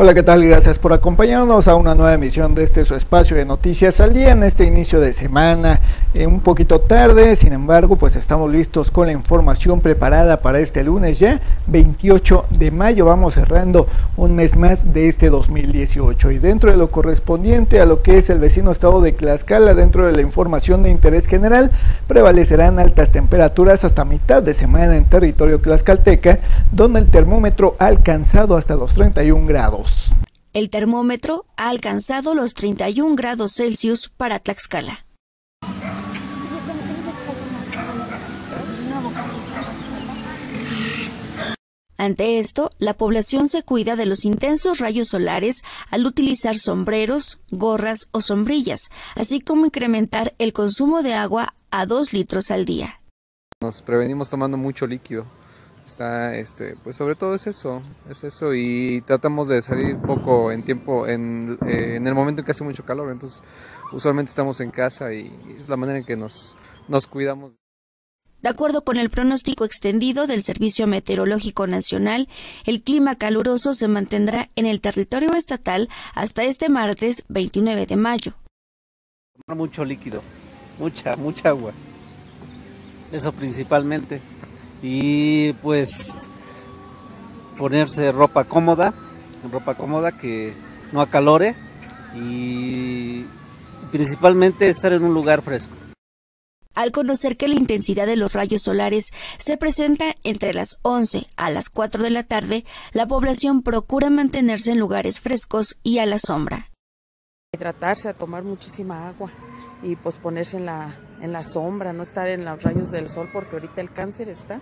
Hola, ¿qué tal? Gracias por acompañarnos a una nueva emisión de este su espacio de noticias al día en este inicio de semana. Eh, un poquito tarde, sin embargo, pues estamos listos con la información preparada para este lunes ya, 28 de mayo. Vamos cerrando un mes más de este 2018 y dentro de lo correspondiente a lo que es el vecino estado de Tlaxcala, dentro de la información de interés general, prevalecerán altas temperaturas hasta mitad de semana en territorio tlaxcalteca, donde el termómetro ha alcanzado hasta los 31 grados. El termómetro ha alcanzado los 31 grados Celsius para Tlaxcala. Ante esto, la población se cuida de los intensos rayos solares al utilizar sombreros, gorras o sombrillas, así como incrementar el consumo de agua a 2 litros al día. Nos prevenimos tomando mucho líquido está este pues sobre todo es eso es eso y tratamos de salir poco en tiempo en, eh, en, el momento en que hace mucho calor entonces usualmente estamos en casa y es la manera en que nos nos cuidamos de acuerdo con el pronóstico extendido del Servicio Meteorológico Nacional, el clima caluroso se mantendrá en el territorio estatal hasta este martes 29 de mayo. Mucho líquido, mucha, mucha agua. Eso principalmente y pues ponerse ropa cómoda, ropa cómoda que no acalore y principalmente estar en un lugar fresco. Al conocer que la intensidad de los rayos solares se presenta entre las 11 a las 4 de la tarde, la población procura mantenerse en lugares frescos y a la sombra. Hidratarse, a tomar muchísima agua y pues ponerse en la, en la sombra, no estar en los rayos del sol porque ahorita el cáncer está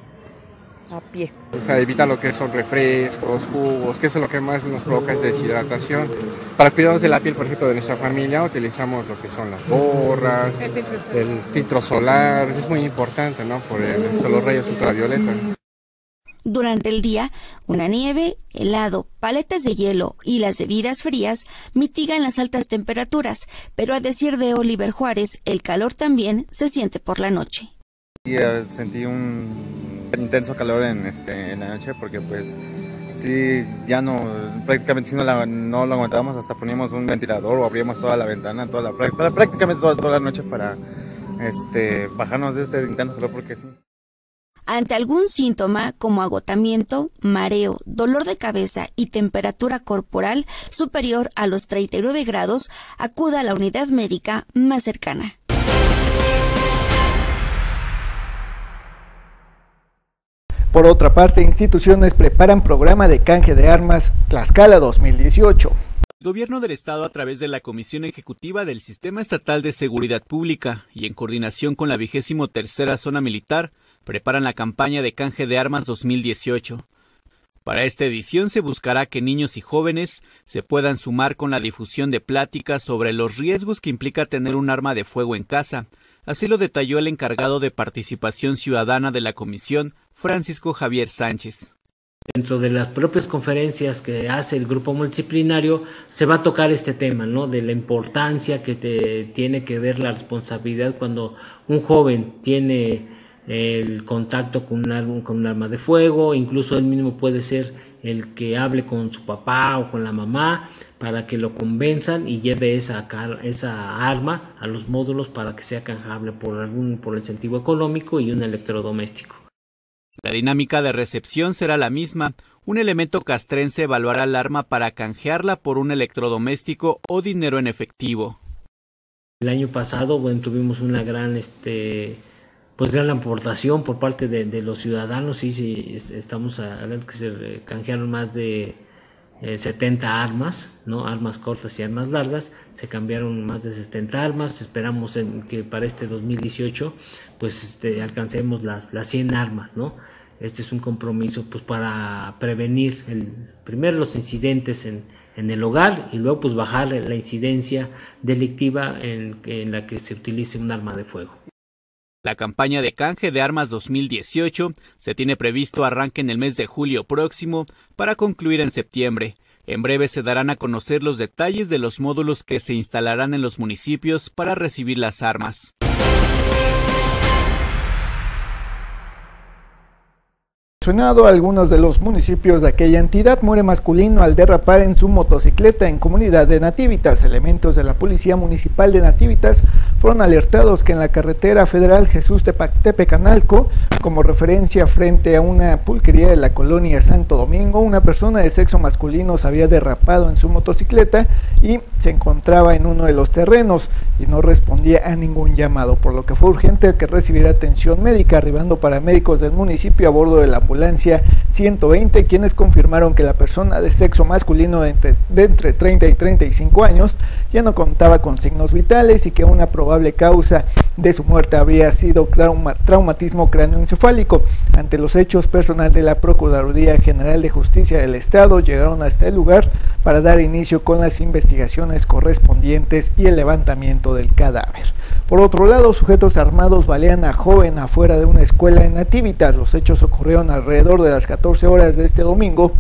a pie. O sea, evita lo que son refrescos, jugos, que eso es lo que más nos provoca es deshidratación. Para cuidados de la piel, por ejemplo, de nuestra familia, utilizamos lo que son las gorras, el filtro solar, eso es muy importante, ¿no? Por esto, los rayos ultravioleta. Durante el día, una nieve, helado, paletas de hielo y las bebidas frías mitigan las altas temperaturas, pero a decir de Oliver Juárez, el calor también se siente por la noche. sentí un intenso calor en, este, en la noche porque pues sí, ya no, prácticamente si no, no lo aguantábamos, hasta poníamos un ventilador o abríamos toda la ventana, toda la, prácticamente toda, toda la noche para este, bajarnos de este intenso calor porque sí. Ante algún síntoma como agotamiento, mareo, dolor de cabeza y temperatura corporal superior a los 39 grados, acuda a la unidad médica más cercana. Por otra parte, instituciones preparan programa de canje de armas Tlaxcala 2018. El Gobierno del Estado, a través de la Comisión Ejecutiva del Sistema Estatal de Seguridad Pública y en coordinación con la vigésimo tercera zona militar, preparan la campaña de canje de armas 2018. Para esta edición se buscará que niños y jóvenes se puedan sumar con la difusión de pláticas sobre los riesgos que implica tener un arma de fuego en casa. Así lo detalló el encargado de participación ciudadana de la comisión, Francisco Javier Sánchez. Dentro de las propias conferencias que hace el grupo multidisciplinario se va a tocar este tema, ¿no? De la importancia que te tiene que ver la responsabilidad cuando un joven tiene el contacto con un, arma, con un arma de fuego, incluso él mismo puede ser el que hable con su papá o con la mamá para que lo convenzan y lleve esa, esa arma a los módulos para que sea canjeable por algún por el incentivo económico y un electrodoméstico. La dinámica de recepción será la misma. Un elemento castrense evaluará el arma para canjearla por un electrodoméstico o dinero en efectivo. El año pasado, bueno, tuvimos una gran este pues gran aportación por parte de, los ciudadanos, sí, sí, estamos hablando que se canjearon más de 70 eh, armas, ¿no? Armas cortas y armas largas, se cambiaron más de 70 armas, esperamos en que para este 2018 pues este, alcancemos las, las 100 armas, ¿no? Este es un compromiso pues para prevenir el, primero los incidentes en, en el hogar y luego pues bajar la incidencia delictiva en, en la que se utilice un arma de fuego. La campaña de canje de armas 2018 se tiene previsto arranque en el mes de julio próximo para concluir en septiembre. En breve se darán a conocer los detalles de los módulos que se instalarán en los municipios para recibir las armas. mencionado algunos de los municipios de aquella entidad, muere masculino al derrapar en su motocicleta en comunidad de Nativitas. Elementos de la Policía Municipal de Nativitas fueron alertados que en la carretera federal Jesús Tepecanalco, como referencia frente a una pulquería de la colonia Santo Domingo, una persona de sexo masculino se había derrapado en su motocicleta y se encontraba en uno de los terrenos y no respondía a ningún llamado, por lo que fue urgente que recibiera atención médica, arribando paramédicos del municipio a bordo de la ambulancia 120, quienes confirmaron que la persona de sexo masculino de entre, de entre 30 y 35 años ya no contaba con signos vitales y que una probable causa de su muerte habría sido trauma, traumatismo cráneoencefálico. Ante los hechos, personal de la Procuraduría General de Justicia del Estado llegaron hasta el lugar para dar inicio con las investigaciones correspondientes y el levantamiento del cadáver. Por otro lado, sujetos armados balean a joven afuera de una escuela en Nativitas. Los hechos ocurrieron alrededor de las 14 horas de este domingo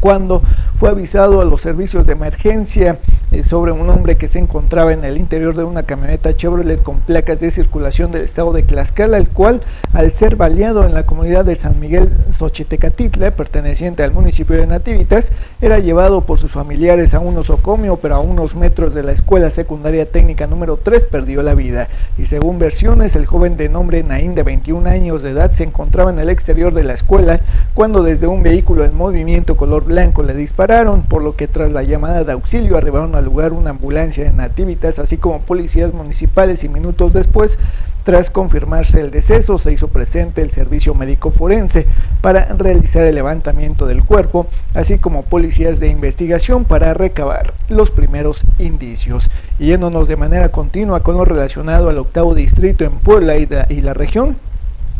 cuando fue avisado a los servicios de emergencia sobre un hombre que se encontraba en el interior de una camioneta Chevrolet con placas de circulación del estado de Tlaxcala, el cual, al ser baleado en la comunidad de San Miguel Xochitecatitla, perteneciente al municipio de Nativitas, era llevado por sus familiares a un osocomio, pero a unos metros de la escuela secundaria técnica número 3 perdió la vida. Y según versiones, el joven de nombre Naín, de 21 años de edad, se encontraba en el exterior de la escuela cuando desde un vehículo en movimiento color blanco le dispararon, por lo que tras la llamada de auxilio arribaron al lugar una ambulancia de nativitas, así como policías municipales y minutos después, tras confirmarse el deceso, se hizo presente el servicio médico forense para realizar el levantamiento del cuerpo, así como policías de investigación para recabar los primeros indicios. Yéndonos de manera continua con lo relacionado al octavo distrito en Puebla y la región,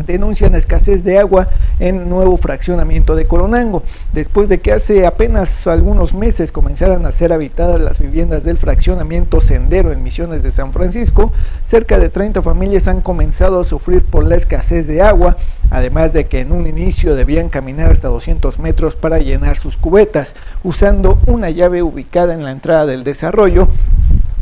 denuncian escasez de agua en nuevo fraccionamiento de Coronango, después de que hace apenas algunos meses comenzaran a ser habitadas las viviendas del fraccionamiento Sendero en Misiones de San Francisco, cerca de 30 familias han comenzado a sufrir por la escasez de agua, además de que en un inicio debían caminar hasta 200 metros para llenar sus cubetas, usando una llave ubicada en la entrada del desarrollo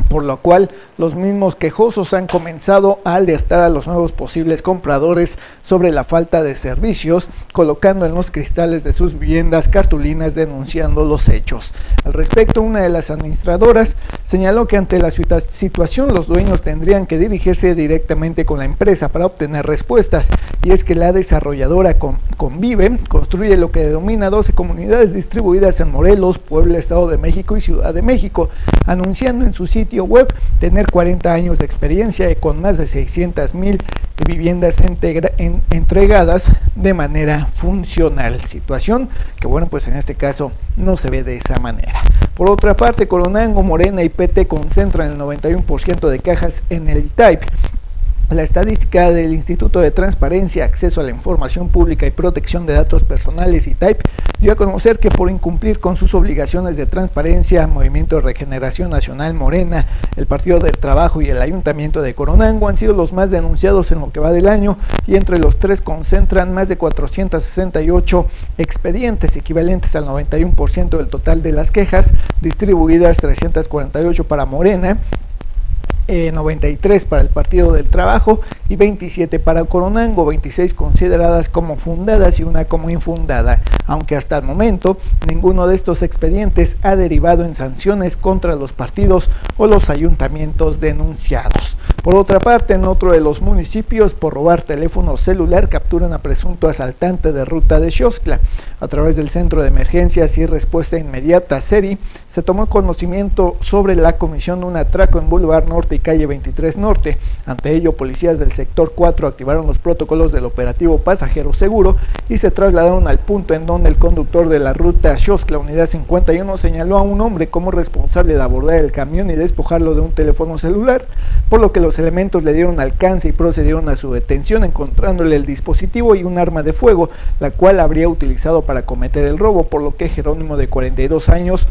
por lo cual los mismos quejosos han comenzado a alertar a los nuevos posibles compradores sobre la falta de servicios, colocando en los cristales de sus viviendas cartulinas denunciando los hechos. Al respecto, una de las administradoras señaló que ante la situación los dueños tendrían que dirigirse directamente con la empresa para obtener respuestas, y es que la desarrolladora Convive construye lo que denomina 12 comunidades distribuidas en Morelos, Puebla, Estado de México y Ciudad de México, anunciando en su sitio web tener 40 años de experiencia y con más de 600 mil viviendas entregadas de manera funcional. Situación que, bueno, pues en este caso no se ve de esa manera. Por otra parte, Coronango, Morena y PT concentran el 91% de cajas en el type la estadística del Instituto de Transparencia, Acceso a la Información Pública y Protección de Datos Personales y TAIP dio a conocer que por incumplir con sus obligaciones de transparencia, Movimiento de Regeneración Nacional Morena, el Partido del Trabajo y el Ayuntamiento de Coronango han sido los más denunciados en lo que va del año y entre los tres concentran más de 468 expedientes equivalentes al 91% del total de las quejas, distribuidas 348 para Morena, 93 eh, para el Partido del Trabajo y 27 para Coronango, 26 consideradas como fundadas y una como infundada, aunque hasta el momento ninguno de estos expedientes ha derivado en sanciones contra los partidos o los ayuntamientos denunciados. Por otra parte, en otro de los municipios, por robar teléfono celular, capturan a presunto asaltante de ruta de Xoscla. A través del Centro de Emergencias y Respuesta Inmediata, SERI, se tomó conocimiento sobre la comisión de un atraco en Boulevard Norte y Calle 23 Norte. Ante ello, policías del sector 4 activaron los protocolos del operativo Pasajero Seguro y se trasladaron al punto en donde el conductor de la ruta Xoscla Unidad 51 señaló a un hombre como responsable de abordar el camión y despojarlo de un teléfono celular, por lo que los elementos le dieron alcance y procedieron a su detención encontrándole el dispositivo y un arma de fuego, la cual habría utilizado para cometer el robo, por lo que Jerónimo de 42 años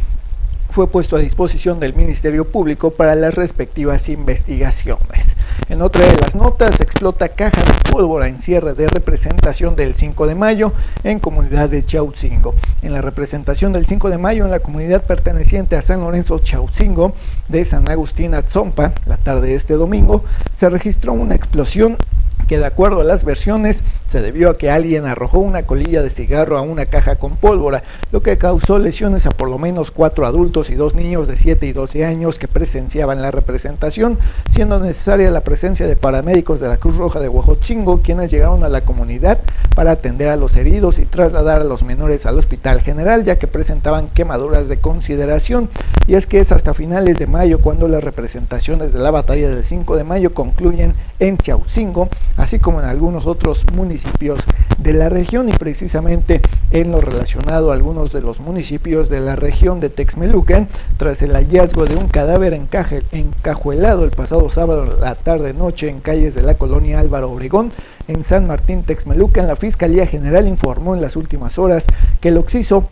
fue puesto a disposición del Ministerio Público para las respectivas investigaciones. En otra de las notas, explota caja de pólvora en cierre de representación del 5 de mayo en comunidad de Chautzingo. En la representación del 5 de mayo en la comunidad perteneciente a San Lorenzo Chautzingo de San Agustín Atzompa, la tarde de este domingo, se registró una explosión que de acuerdo a las versiones se debió a que alguien arrojó una colilla de cigarro a una caja con pólvora, lo que causó lesiones a por lo menos cuatro adultos y dos niños de 7 y 12 años que presenciaban la representación, siendo necesaria la presencia de paramédicos de la Cruz Roja de Huejotzingo, quienes llegaron a la comunidad para atender a los heridos y trasladar a los menores al hospital general, ya que presentaban quemaduras de consideración. Y es que es hasta finales de mayo cuando las representaciones de la batalla del 5 de mayo concluyen en Chautzingo, así como en algunos otros municipios de la región y precisamente en lo relacionado a algunos de los municipios de la región de Texmelucan, tras el hallazgo de un cadáver encajuelado el pasado sábado la tarde noche en calles de la colonia Álvaro Obregón, en San Martín Texmelucan, la Fiscalía General informó en las últimas horas que el occiso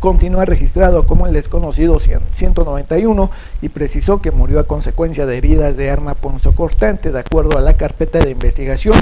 continúa registrado como el desconocido 191 y precisó que murió a consecuencia de heridas de arma punzocortante de acuerdo a la carpeta de investigación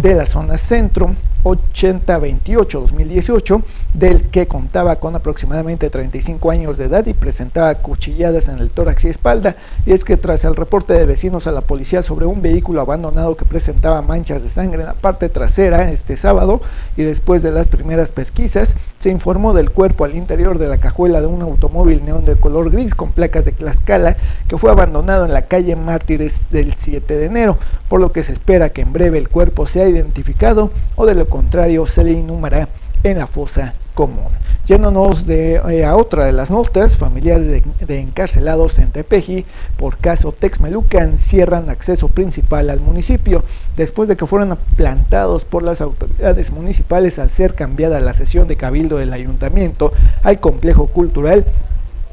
de la zona centro 8028-2018, del que contaba con aproximadamente 35 años de edad y presentaba cuchilladas en el tórax y espalda. Y es que tras el reporte de vecinos a la policía sobre un vehículo abandonado que presentaba manchas de sangre en la parte trasera este sábado, y después de las primeras pesquisas, se informó del cuerpo al interior de la cajuela de un automóvil neón de color gris con placas de Tlaxcala que fue abandonado en la calle Mártires del 7 de enero, por lo que se espera que en breve el cuerpo sea identificado o de lo contrario se le inhumará en la fosa común. Yéndonos de, eh, a otra de las notas, familiares de, encarcelados en Tepeji por caso Texmelucan cierran acceso principal al municipio después de que fueron plantados por las autoridades municipales al ser cambiada la sesión de cabildo del ayuntamiento al complejo cultural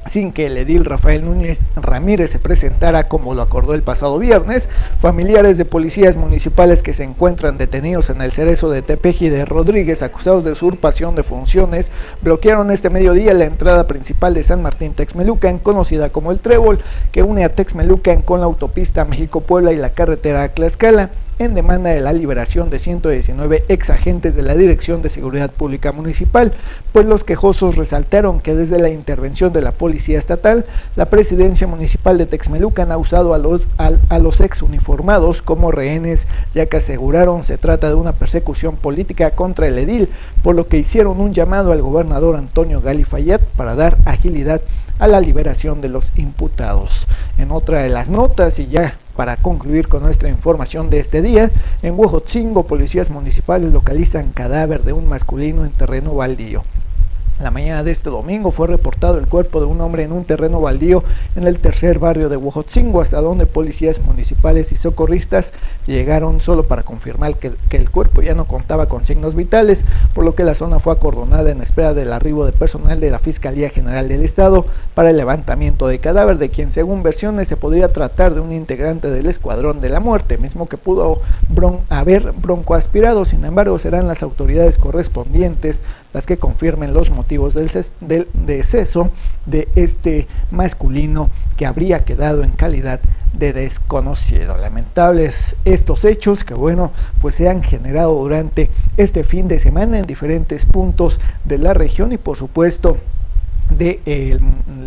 sin que el edil Rafael Núñez Ramírez se presentara como lo acordó el pasado viernes, familiares de policías municipales que se encuentran detenidos en el cerezo de Tepeji de Rodríguez acusados de usurpación de funciones bloquearon este mediodía la entrada principal de San Martín Texmelucan, conocida como el Trébol, que une a Texmelucan con la autopista México-Puebla y la carretera a Tlaxcala en demanda de la liberación de 119 ex agentes de la Dirección de Seguridad Pública Municipal, pues los quejosos resaltaron que desde la intervención de la Policía Estatal, la Presidencia Municipal de Texmelucan ha usado a los, a, los ex uniformados como rehenes, ya que aseguraron se trata de una persecución política contra el edil, por lo que hicieron un llamado al gobernador Antonio Galifayet para dar agilidad a la liberación de los imputados. En otra de las notas, y ya para concluir con nuestra información de este día, en Huejotzingo policías municipales localizan cadáver de un masculino en terreno baldío. La mañana de este domingo fue reportado el cuerpo de un hombre en un terreno baldío en el tercer barrio de Huejotzingo, hasta donde policías municipales y socorristas llegaron solo para confirmar que, el cuerpo ya no contaba con signos vitales, por lo que la zona fue acordonada en espera del arribo de personal de la Fiscalía General del Estado para el levantamiento de cadáver de quien según versiones se podría tratar de un integrante del Escuadrón de la Muerte, mismo que pudo bron haber broncoaspirado, sin embargo serán las autoridades correspondientes las que confirmen los motivos del, del deceso de este masculino que habría quedado en calidad de desconocido. Lamentables estos hechos que bueno, pues se han generado durante este fin de semana en diferentes puntos de la región y por supuesto de,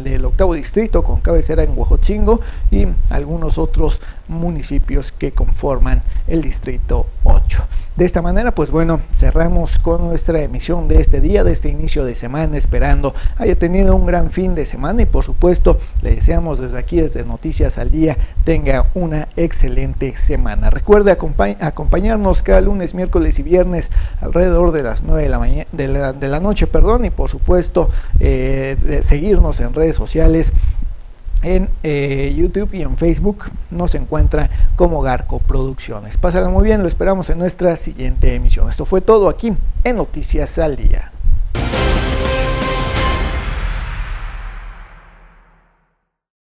del octavo distrito con cabecera en Huejotzingo y algunos otros municipios que conforman el distrito 8. De esta manera, pues bueno, cerramos con nuestra emisión de este día, de este inicio de semana, esperando haya tenido un gran fin de semana y por supuesto le deseamos desde aquí, desde Noticias al Día, tenga una excelente semana. Recuerde acompañarnos cada lunes, miércoles y viernes alrededor de las 9 de la, mañana, de la, noche, perdón, y por supuesto eh, seguirnos en redes sociales en eh, YouTube y en Facebook nos encuentra como Garco Producciones. Pásala muy bien, lo esperamos en nuestra siguiente emisión. Esto fue todo aquí en Noticias al Día.